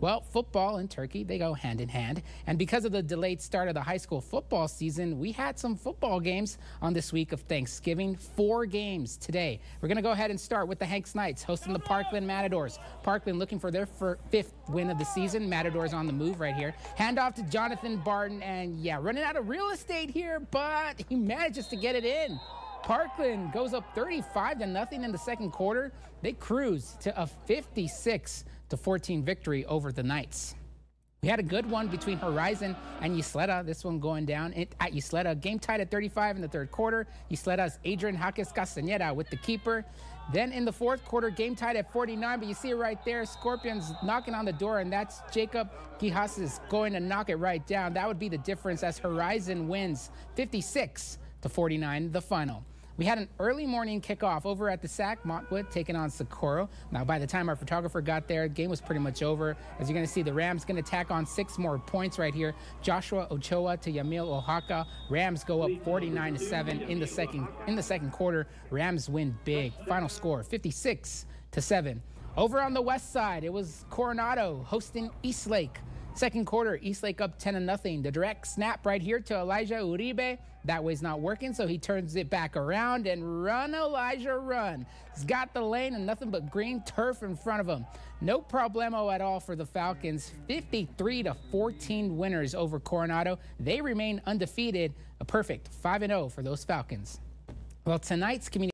Well, football and turkey, they go hand in hand. And because of the delayed start of the high school football season, we had some football games on this week of Thanksgiving. Four games today. We're going to go ahead and start with the Hanks Knights hosting the Parkland Matadors. Parkland looking for their fifth win of the season. Matadors on the move right here. Hand off to Jonathan Barton. And yeah, running out of real estate here, but he manages to get it in. Parkland goes up 35 to nothing in the second quarter. They cruise to a 56 to 14 victory over the Knights. We had a good one between Horizon and Ysleta. This one going down at Ysleta. Game tied at 35 in the third quarter. Ysleta's Adrian Jaques Castañeda with the keeper. Then in the fourth quarter, game tied at 49. But you see it right there, Scorpions knocking on the door, and that's Jacob Gihasis going to knock it right down. That would be the difference as Horizon wins 56 to 49, the final. We had an early morning kickoff over at the SAC, Montwood taking on Socorro. Now, by the time our photographer got there, the game was pretty much over. As you're going to see, the Rams going to tack on six more points right here. Joshua Ochoa to Yamil Oaxaca. Rams go up 49 to 7 in the second in the second quarter. Rams win big. Final score 56 to 7. Over on the west side, it was Coronado hosting Eastlake. Second quarter, Eastlake up 10 to nothing. The direct snap right here to Elijah Uribe. That way's not working, so he turns it back around and run, Elijah, run. He's got the lane and nothing but green turf in front of him. No problemo at all for the Falcons. 53 to 14 winners over Coronado. They remain undefeated. A perfect 5 0 for those Falcons. Well, tonight's community